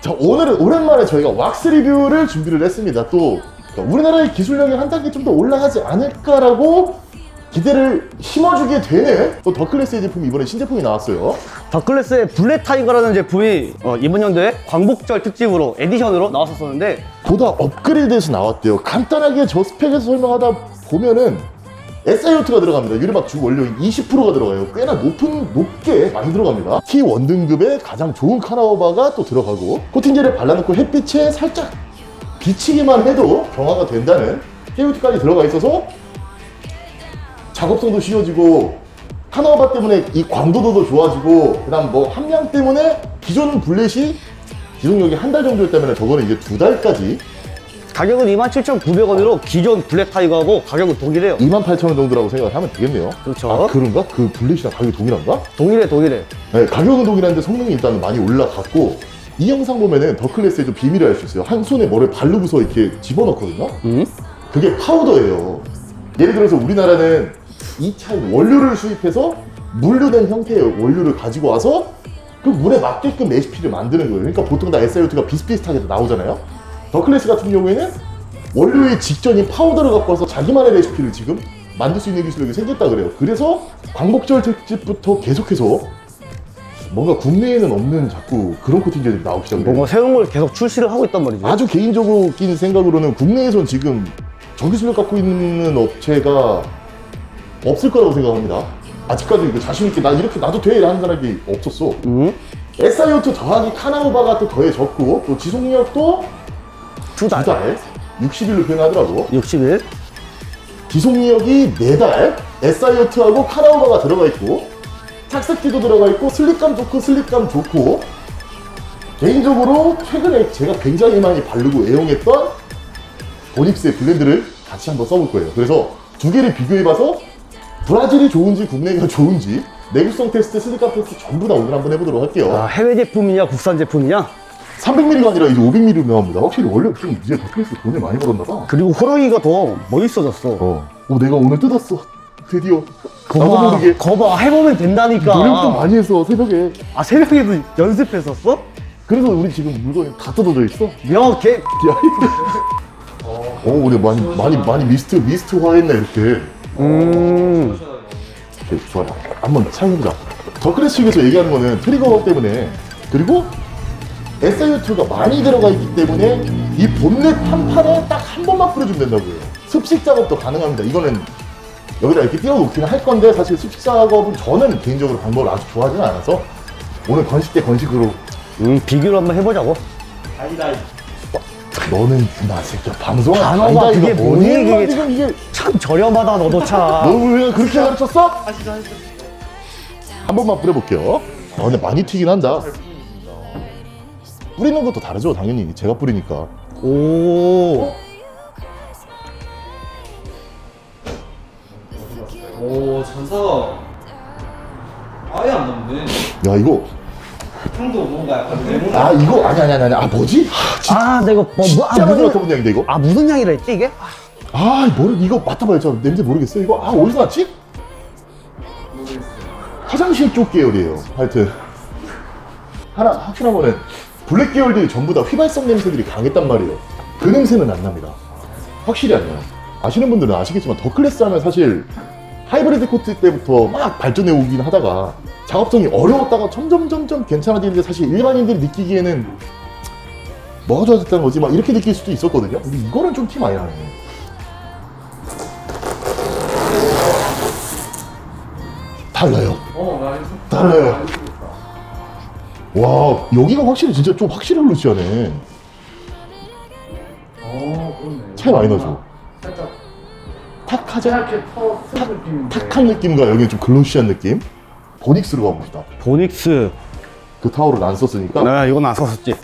자 오늘은 오랜만에 저희가 왁스 리뷰를 준비를 했습니다. 또 그러니까 우리나라의 기술력이 한 단계 좀 더 올라가지 않을까라고 기대를 심어주게 되는 또 더클래스의 제품이 이번에 신제품이 나왔어요. 더클래스의 불렛 타이거라는 제품이 어, 이번 연도에 광복절 특집으로 에디션으로 나왔었었는데 보다 업그레이드해서 나왔대요. 간단하게 저 스펙에서 설명하다 보면은 SiO2가 들어갑니다. 유리막 주 원료인 20%가 들어가요. 꽤나 높은, 높게 많이 들어갑니다. T1 등급의 가장 좋은 carnauba가 또 들어가고 코팅제를 발라놓고 햇빛에 살짝 비치기만 해도 경화가 된다는 KOT까지 들어가 있어서 작업성도 쉬워지고 carnauba 때문에 이 광도도 좋아지고 그 다음 뭐 함량 때문에 기존 불렛이 기동력이 한 달 정도였다면 저거는 이제 두 달까지 가격은 27,900원으로 기존 불렛 타이거하고 가격은 동일해요 28,000원 정도라고 생각을 하면 되겠네요. 그렇죠. 아, 그런가? 그 불렛이랑 가격이 동일한가? 동일해 동일해 네, 가격은 동일한데 성능이 일단 많이 올라갔고 이 영상 보면은 더 클래스의 좀 비밀을 알 수 있어요. 한 손에 뭐를 바르고서 이렇게 집어넣거든요. 음? 그게 파우더예요. 예를 들어서 우리나라는 이 차의 원료를 수입해서 물로 된 형태의 원료를 가지고 와서 그 물에 맞게끔 레시피를 만드는 거예요. 그러니까 보통 다 SiO2가 비슷비슷하게 나오잖아요. 더 클래스 같은 경우에는 원료의 직전인 파우더를 갖고 와서 자기만의 레시피를 지금 만들 수 있는 기술력이 생겼다 그래요. 그래서 광복절 특집부터 계속해서 뭔가 국내에는 없는 자꾸 그런 코팅제들이 나오기 시작해요. 뭔가 새로운 걸 계속 출시를 하고 있단 말이죠 아주 개인적으로 낀 생각으로는 국내에선 지금 저 기술을 갖고 있는 업체가 없을 거라고 생각합니다. 아직까지 그 자신있게 나 이렇게 나도 돼! 라는 사람이 없었어. 음? SIO2 더하기 카나우바가 또 더해졌고 또 지속력도 두달 두 달, 60일로 표현하더라고. 60일 지속력이 4달, SiO2하고 carnauba가 들어가 있고 착색기도 들어가 있고 slip감 좋고 slip감 좋고 개인적으로 최근에 제가 굉장히 많이 바르고 애용했던 보닉스의 블렌드를 같이 한번 써볼 거예요. 그래서 두 개를 비교해봐서 브라질이 좋은지 국내가 좋은지 내구성 테스트, slip감 테스트 전부 다 오늘 한번 해보도록 할게요. 아, 해외 제품이냐 국산 제품이냐 300ml가 아니라 이제 500ml로 나옵니다. 확실히 원래 좀 이제 더클래스 돈을 많이 벌었나 봐. 그리고 호랑이가 더 멋있어졌어 어. 어, 내가 오늘 뜯었어. 드디어. 거봐. 거봐 해보면 된다니까 노력도 많이 해서 새벽에. 아 새벽에도 연습했었어? 그래서 우리 지금 물건이 다 뜯어져 있어. 야걔 야, 어, 우리 많이 많이 많이 미스트 미스트화했네 이렇게. 음... 오케이, 좋아요. 한번 사용해보자. 더 클래스 측에서 얘기하는 거는 트리거 때문에 그리고 SIO2가 많이 들어가 있기 때문에 이 본넷 한 판에 딱 한 번만 뿌려주면 된다고요. 습식 작업도 가능합니다. 이거는 여기다 이렇게 띄워놓기는 할 건데 사실 습식 작업은 저는 개인적으로 방법을 아주 좋아하지는 않아서 오늘 건식 대 건식으로 음 비교를 한번 해보자고 너는 나 새끼야 방송 단어가 아니다, 그게 그게 지금 이게 참 저렴하다 너도 참 너왜 그렇게 가르쳤어? 한 번만 뿌려볼게요. 아, 근데 많이 튀긴 한다. 뿌리는 것도 다르죠, 당연히. 제가 뿌리니까. 오오 전사가 아예 안 넘네 야, 이거. 형도 뭔가 약간 아, 이거. 아니, 아니, 아니, 아니. 아, 뭐지? 아, 내가 뭐, 뭐, 아, 진짜 많이 무슨, 맡아본 양인데, 이거? 아, 무슨 향이라 했지, 이게? 아, 뭐, 이거 맡아봐요. 저 냄새 모르겠어요. 이거, 아, 어디서 났지? 화장실 쪽 계열이에요. 하여튼. 하나, 확실한 거는, 블랙 계열들이 전부 다 휘발성 냄새들이 강했단 말이에요. 그 냄새는 안 납니다. 확실히 안 나요. 아시는 분들은 아시겠지만, 더 클래스 하면 사실, 하이브리드 코트 때부터 막 발전해 오긴 하다가, 작업성이 어려웠다가 점점 점점 괜찮아지는데 사실 일반인들이 느끼기에는 뭐가 좋아졌다는 거지 막 이렇게 느낄 수도 있었거든요. 근데 이거는 좀 티 많이 나네. 달라요. 어 달라요. 와 여기가 확실히 진짜 좀 확실히 루시하네. 어 차이 많이 나죠. 살짝 느낌인데 탁한 느낌과 여기 좀 글로시한 느낌. 보닉스로 가봅시다. 보닉스. 그 타워를 안 썼으니까 나 이건 안 썼었지.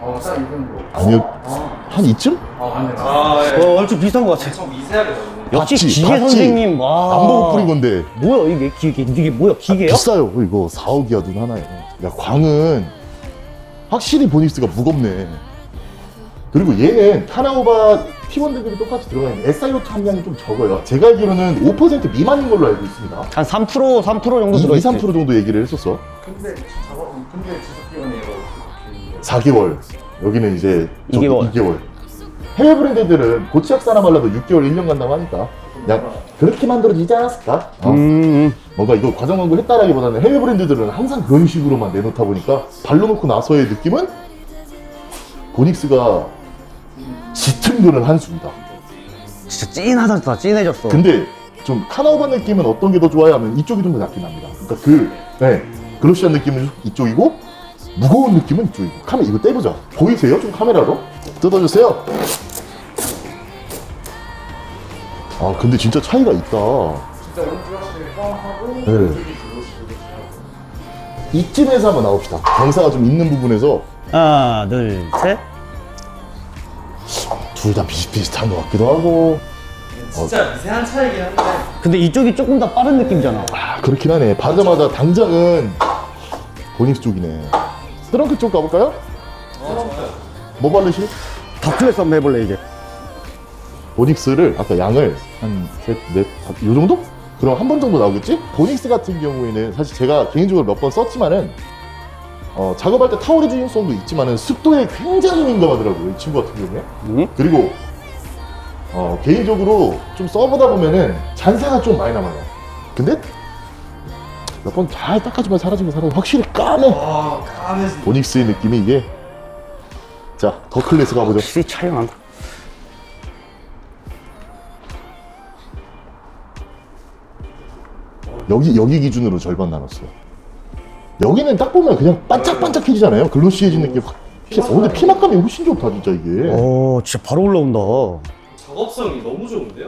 어딱 이 정도 아니요 아, 한 이쯤? 아 맞네 아 예. 어, 얼추 비슷한 것 같아. 엄청 미세하게 역시 봤지, 기계 봤지. 선생님. 와. 안 보고 뿌린 건데 뭐야 이게 기계 이게 뭐야 기계요? 비싸요 이거 4억이야 눈 하나에 야 광은 확실히 보닉스가 무겁네 그리고 얘는 카나오바 팀원들끼리 똑같이 들어가 있는 SIO2 함량이 좀 적어요 제가 알기로는 5% 미만인 걸로 알고 있습니다 한 3% 3% 정도 2, 들어있지. 3% 정도 얘기를 했었어 근데 작업 근데 지속 기간이 이거 4개월 여기는 이제 저기 2개월. 2개월 해외 브랜드들은 고치약 사나 말라도 6개월 1년 간다고 하니까 그냥 그렇게 만들어지지 않았을까? 어. 음. 뭔가 이거 과정 광고 했다라기보다는 해외 브랜드들은 항상 그런 식으로만 내놓다 보니까 발로 놓고 나서의 느낌은 보닉스가 짙은 거는 한 수입니다. 진짜 찐하다 찐해졌어. 근데 좀 카나오바 느낌은 어떤 게 더 좋아요 하면 이쪽이 좀 더 낫긴 합니다. 그러니까 그 네, 글로시한 느낌은 이쪽이고 무거운 느낌은 이쪽이고 카메라 이거 떼보자. 보이세요? 좀 카메라로 뜯어주세요. 아 근데 진짜 차이가 있다. 진짜 연주 하시는 포함하고 네. 이쯤에서 한번 나옵시다. 경사가 좀 있는 부분에서 하나 둘 셋. 둘 다 비슷비슷한 것 같기도 하고 진짜 미세한 차이긴 한데 근데 이쪽이 조금 더 빠른 느낌이잖아. 아 그렇긴 하네 바르자마자 당장은 보닉스 쪽이네 트렁크 쪽 가볼까요? 뭐 바르실? 더클래스 한번 해볼래 이제. 보닉스를 아까 양을 한 셋, 넷, 다섯, 요 정도? 그럼 한 번 정도 나오겠지? 보닉스 같은 경우에는 사실 제가 개인적으로 몇 번 썼지만은 어, 작업할 때 타월의 중요성도 있지만은 습도에 굉장히 민감하더라고요 이 친구 같은 경우에 음? 그리고 어, 개인적으로 좀 써보다 보면은 잔사가 좀 많이 남아요. 근데 몇 번 잘 닦아주면 사라지면 사라져. 확실히 까매. 와 까매지 보닉스의 느낌이 이게. 자, 더 클래스 가보죠. 확실히 차이가 난다. 여기 여기 기준으로 절반 나눴어요. 여기는 딱 보면 그냥 반짝반짝해지잖아요. 글로시해진 느낌 확. 피했어. 어, 근데 피막감이 훨씬 좋다 진짜 이게. 오 진짜 바로 올라온다. 작업성이 너무 좋은데요?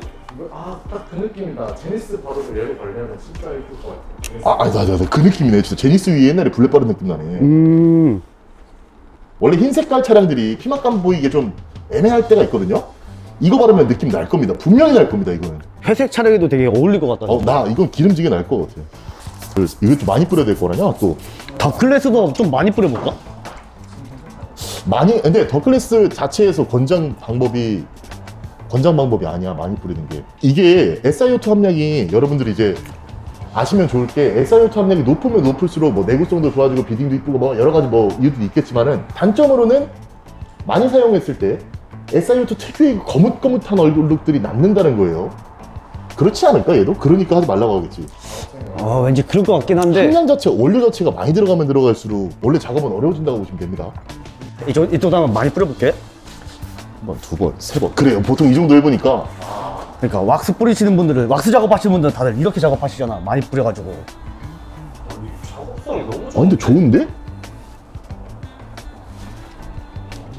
아 딱 그 느낌이다 제니스 바로도 여기 걸려면 진짜 예쁠 것 같아 아, 아니다, 아니다, 그 느낌이네. 진짜 제니스 위에 옛날에 블랙 바른 느낌 나네. 음. 원래 흰 색깔 차량들이 피막감 보이게 좀 애매할 때가 있거든요. 이거 바르면 느낌 날 겁니다. 분명히 날 겁니다. 이거는. 회색 차량에도 되게 어울릴 것 같다. 어, 나 이건 기름지게 날 것 같아. 이거 좀 많이 뿌려야 될 거라냐 또 더클래스도 좀 많이 뿌려볼까? 많이 근데 더클래스 자체에서 권장 방법이 권장 방법이 아니야 많이 뿌리는 게 이게 SiO2 함량이 여러분들이 이제 아시면 좋을 게 SiO2 함량이 높으면 높을수록 뭐 내구성도 좋아지고 비딩도 이쁘고 뭐 여러 가지 뭐 이유들이 있겠지만은 단점으로는 많이 사용했을 때 SiO2 특유의 그 거뭇거뭇한 얼굴 룩들이 남는다는 거예요. 그렇지 않을까 얘도? 그러니까 하지 말라고 하겠지. 어 왠지 그럴 것 같긴 한데 함량 자체, 원료 자체가 많이 들어가면 들어갈수록 원래 작업은 어려워진다고 보시면 됩니다. 이쪽 이쪽도 한번 많이 뿌려볼게. 한 번, 두 번, 세 번. 그래요. 보통 이 정도 해보니까 그러니까 왁스 뿌리시는 분들은 왁스 작업하시는 분들은 다들 이렇게 작업하시잖아. 많이 뿌려가지고. 작업성이 너무 아. 근데 좋은데?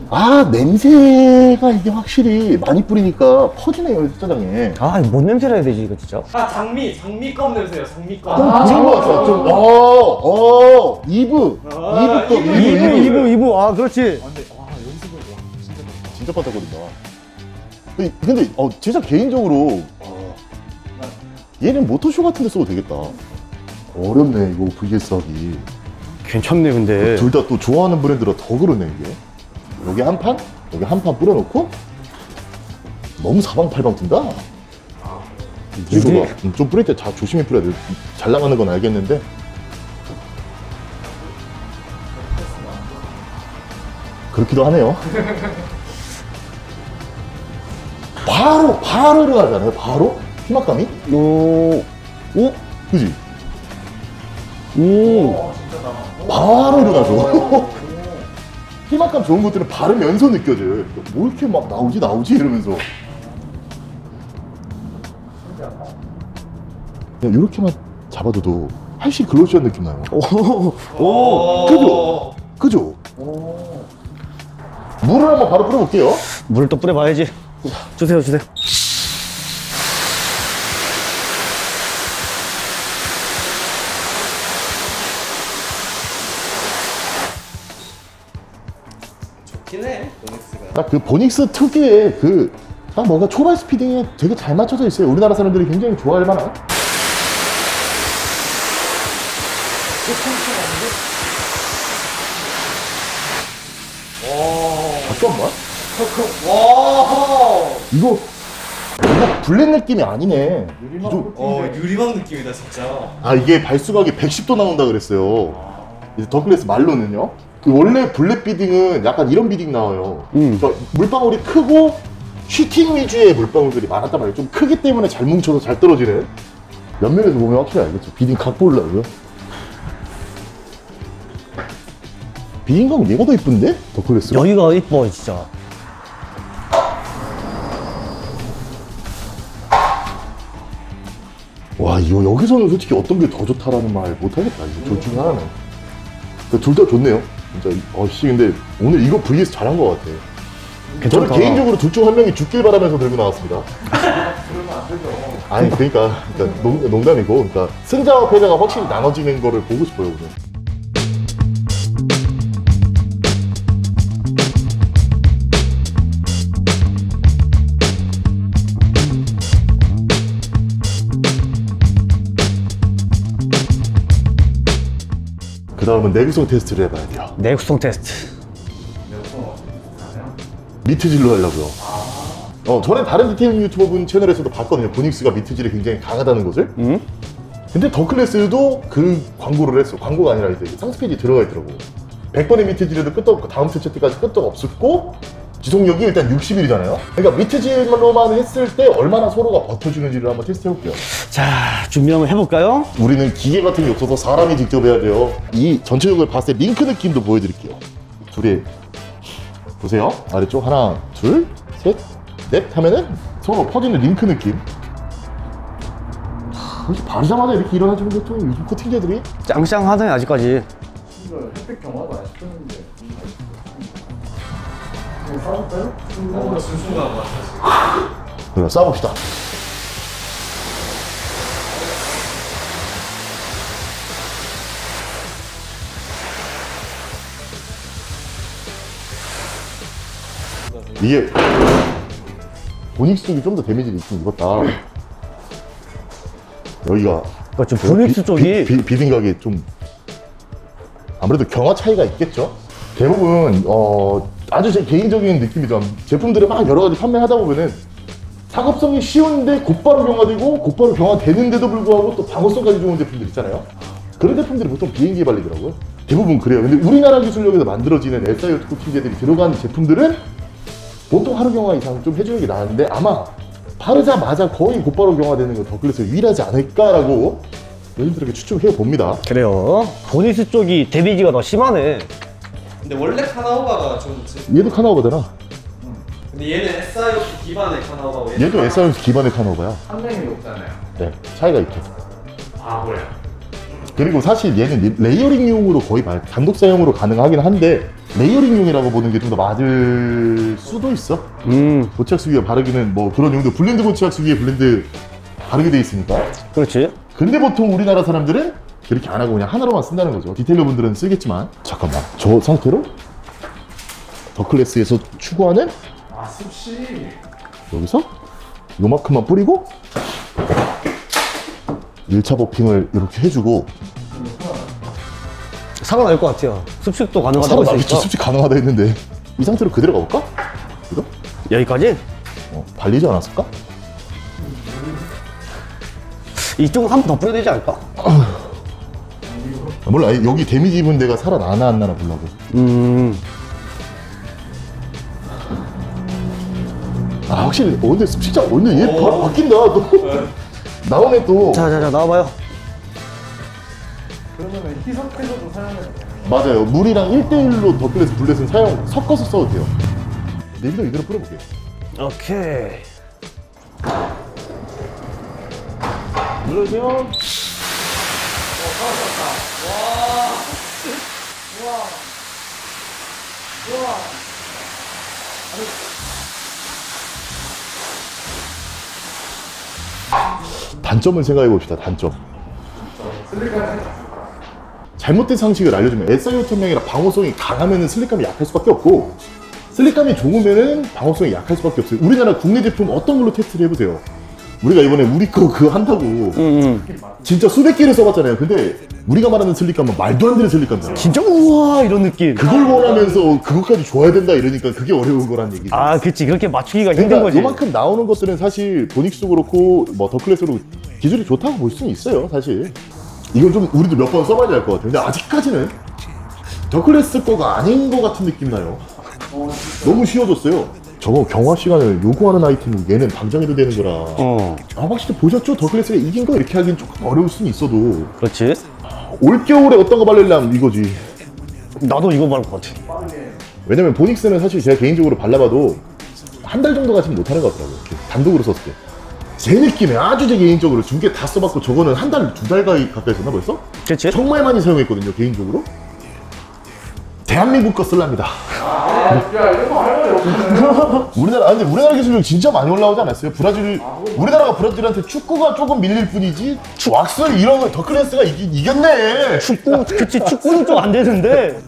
아 냄새가 이게 확실히 많이 뿌리니까 퍼지네요 세차장에 아뭔 냄새라 해야 되지 이거 진짜. 아 장미, 장미껌 냄새요. 장미껌. 좀 그런 거 같아요 좀 어, 어, 이브 아, 이브 또 이브, 이브 이브 이부 이부 아 그렇지. 진짜 빠딱거린다 근데, 근데 어, 진짜 개인적으로 어, 얘는 모토쇼 같은 데 써도 되겠다 어렵네 이거 VS 하기 괜찮네 근데. 둘 다 또 좋아하는 브랜드라 더 그러네 이게 여기 한 판, 여기 한 판 뿌려놓고? 너무 사방팔방 뜬다. 그리고 이게- 막, 음, 좀 뿌릴 때 자, 조심히 뿌려야 돼 잘 나가는 건 알겠는데. 그렇기도 하네요. 바로 바로 들어가잖아요 바로? 피막감이? 오. 오. 그지? 오. 바로 일어나죠. 피막감 좋은 것들은 바르면서 느껴져요. 뭐 이렇게 막 나오지 나오지 이러면서. 그냥 이렇게만 잡아줘도 훨씬 글로시한 느낌 나요. 오. 그죠? 그죠? 물을 한번 바로 뿌려볼게요. 물을 또 뿌려봐야지. 주세요 주세요. 딱 그 보닉스 특유의 그딱 뭔가 초반 스피딩에 되게 잘 맞춰져 있어요. 우리나라 사람들이 굉장히 좋아할 만한. 잠깐만. 와. 이거 이거 블랙 느낌이 아니네. 좀- 어 유리막 느낌이다 진짜. 아 이게 발수각이 110도 나온다 그랬어요. 이제 더클래스 말로는요. 그 원래 블랙 beading은 약간 이런 beading 나와요. 음. 그러니까 물방울이 크고 sheeting 위주의 물방울들이 많았단 말이에요. 좀 크기 때문에 잘 뭉쳐서 잘 떨어지는. 옆면에서 보면 확실히 알겠죠. beading 각 보려고요. 비딩감 얘가 더 이쁜데? 더 클래스가? 여기가 이뻐 진짜. 와 이거 여기서는 솔직히 어떤 게 더 좋다라는 말 못하겠다 이거 둘 중에 하나는 둘다 좋네요 진짜 어씨 근데 오늘 이거 vs 잘한 것 같아. 저는 괜찮다. 개인적으로 둘 중 한 명이 죽길 바라면서 들고 나왔습니다. 아니 그러니까, 그러니까 농, 농담이고 그러니까 승자와 패자가 확실히 나눠지는 거를 보고 싶어요 오늘 내구성 테스트를 해봐야 돼요 내구성 테스트. mitt질로 하려고요. 어, 전에 다른 detailing 유튜버분 채널에서도 봤거든요. Vonixx가 mitt질이 굉장히 강하다는 것을. 음? 근데 더클래스도 그 광고를 했어. 광고가 아니라 이제 상세 페이지 들어가 있더라고. 100번의 mitt질에도 끄떡없고 다음 세차 때까지 끄떡없었고 지속력이 일단 60일이잖아요. 그러니까 mitt질로만 했을 때 얼마나 서로가 버텨주는지를 한번 테스트 해볼게요. 자 준비 한번 해볼까요? 우리는 기계 같은 게 없어서 사람이 직접 해야 돼요. 이 전체적으로 봤을 때 링크 느낌도 보여드릴게요. 둘이 보세요. 아래쪽 하나, 둘, 셋, 넷 하면은 서로 퍼지는 링크 느낌. 하, 이렇게 바르자마자 이렇게 일어나주는 게좀 요즘 코팅제들이 짱짱하다네 아직까지. 이거 햇빛 경화도 안 시켰는데. 싸울까요? 어. 그래 싸봅시다. 이게 보닉스 쪽이 좀 더 데미지를 있긴 입었다. 여기가 그러니까 좀 보닉스 비- 쪽이 비, 비, 딩각이좀 아무래도 경화 차이가 있겠죠. 대부분 어 아주 제 개인적인 느낌이죠. 제품들을 막 여러 가지 판매하다 보면은 작업성이 쉬운데 곧바로 경화되고 곧바로 경화되는데도 불구하고 또 방어성까지 좋은 제품들 있잖아요. 그런 제품들이 보통 비행기에 발리더라고요. 대부분 그래요. 근데 우리나라 기술력에서 만들어지는 SIO 코팅제들이 들어간 제품들은 보통 하루 경화 이상 좀 해주는 게 나은데 아마 바르자마자 거의 곧바로 경화되는 건 더클래스 유일하지 않을까라고 여러분들에게 추측해 봅니다. 그래요. 보닉스 쪽이 데미지가 더 심하네. 근데 원래 carnauba가 좀 제- 얘도 carnauba잖아. 근데 얘는 SiO2 기반의 carnauba고 얘는 얘도 SIO 기반의 카나오바야. 함량이 높잖아요. 네, 차이가 있죠. 아, 그래요? 그리고 사실 얘는 layering용으로 거의 말- 단독 사용으로 가능하긴 한데 layering용이라고 보는 게 좀 더 맞을 수도 있어. 음 고체 왁스 위에 바르기는 뭐 그런 용도 블렌드 고체 왁스 위에 블렌드 바르게 돼 있으니까. 그렇지. 근데 보통 우리나라 사람들은 그렇게 안 하고 그냥 하나로만 쓴다는 거죠. 디테일러 분들은 쓰겠지만 잠깐만 저 상태로 더 클래스에서 추구하는 아, 습시. 여기서 요만큼만 뿌리고 1차 버핑을 이렇게 해주고 살아날 것 같아요. 습식도 가능하다고 살아나겠지 했으니까. 수치 가능하다 했는데 이 상태로 그대로 가볼까? 이거? 여기까지? 어, 발리지 않았을까? 이쪽은 한 번 더 뿌려야 되지 않을까? 아, 몰라 여기 데미지 입은 데가 살아나나 안 나나 보려고. 음. 아 확실히 어 근데 진짜 오늘 얘 바로 바뀐다. 또 나오네 또. 자자자 나와봐요. 그러면 희석해서도 사용해도 돼요. 맞아요. 물이랑 1대1로 더클래스 블렛은 사용 섞어서 써도 돼요. 내일도 이대로 뿌려볼게요. 오케이. 눌러주세요 단점을 생각해 봅시다 단점 잘못된 상식을 알려주면 SIO 천명이라 방어성이 강하면 슬릭감이 약할 수밖에 없고 슬릭감이 좋으면은 방어성이 약할 수밖에 없어요. 우리나라 국내 제품 어떤 걸로 테스트를 해보세요. 우리가 이번에 우리 거 그거 한다고 음, 진짜 수백 개를 써봤잖아요. 근데 우리가 말하는 슬릭감은 말도 안 되는 슬릭감이잖아. 진짜 우와 이런 느낌. 그걸 원하면서 그것까지 줘야 된다 이러니까 그게 어려운 거란 얘기죠. 아, 그치. 그렇게 맞추기가 힘든 그러니까 거지. 요만큼 나오는 것들은 사실 보닉스도 그렇고 뭐 더클래스로 기술이 좋다고 볼 수는 있어요 사실 이건 좀 우리도 몇 번 써봐야 될 것 같아요 근데 아직까지는 더클래스 거가 아닌 것 같은 느낌 나요 너무 쉬워졌어요 저거 경화 시간을 요구하는 아이템은 얘는 당장해도 되는 거라 어, 아 확실히 보셨죠? 더클래스가 이긴 거 이렇게 하긴 조금 어려울 수는 있어도 그렇지. 올겨울에 어떤 거 바르려면 이거지 나도 이거 바를 것 같아. 왜냐면 보닉스는 사실 제가 개인적으로 발라봐도 한 달 정도 가지는 못하는 것 같더라고요. 단독으로 썼을 때. 제 느낌에 아주 제 개인적으로 두 개 다 써봤고 저거는 한 달, 두 달 가까이 썼나 벌써? 그치? 정말 많이 사용했거든요, 개인적으로. 대한민국 거 쓸랍니다. 아, 야, 이런 거할 말이 없네. 우리나라, 아, 근데 우리나라 기술력 진짜 많이 올라오지 않았어요? 브라질, 우리나라가 브라질한테 축구가 조금 밀릴 뿐이지, 왁스 이런 거 더 클래스가 이기, 이겼네! 축구, 그치. 축구는 좀 안 되는데.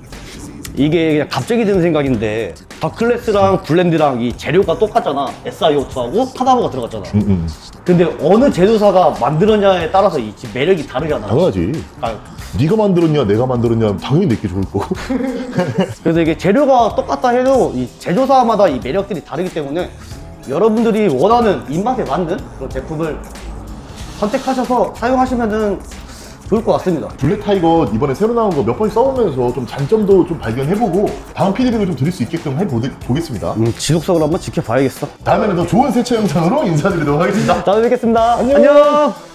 이게 그냥 갑자기 드는 생각인데 더클래스랑 블렌드랑 이 재료가 똑같잖아 SiO2하고 타다보가 들어갔잖아 음, 음. 근데 어느 제조사가 만들었냐에 따라서 이 매력이 다르잖아 당연하지. 아, 네가 만들었냐, 내가 만들었냐, 당연히 내게 좋을 거고. 그래서 이게 재료가 똑같다 해도 이 제조사마다 이 매력들이 다르기 때문에 여러분들이 원하는 입맛에 맞는 그런 제품을 선택하셔서 사용하시면은 좋을 것 같습니다. 불렛 타이거 이번에 새로 나온 거 몇 번 써보면서 좀 장점도 좀 발견해보고 다음 피드백을 좀 드릴 수 있게끔 해보겠습니다. 음, 지속적으로 한번 지켜봐야겠어. 다음에는 더 좋은 세차 영상으로 인사드리도록 하겠습니다. 다음에 뵙겠습니다. 안녕. 안녕.